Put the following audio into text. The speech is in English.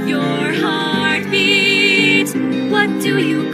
of your heartbeat. What do you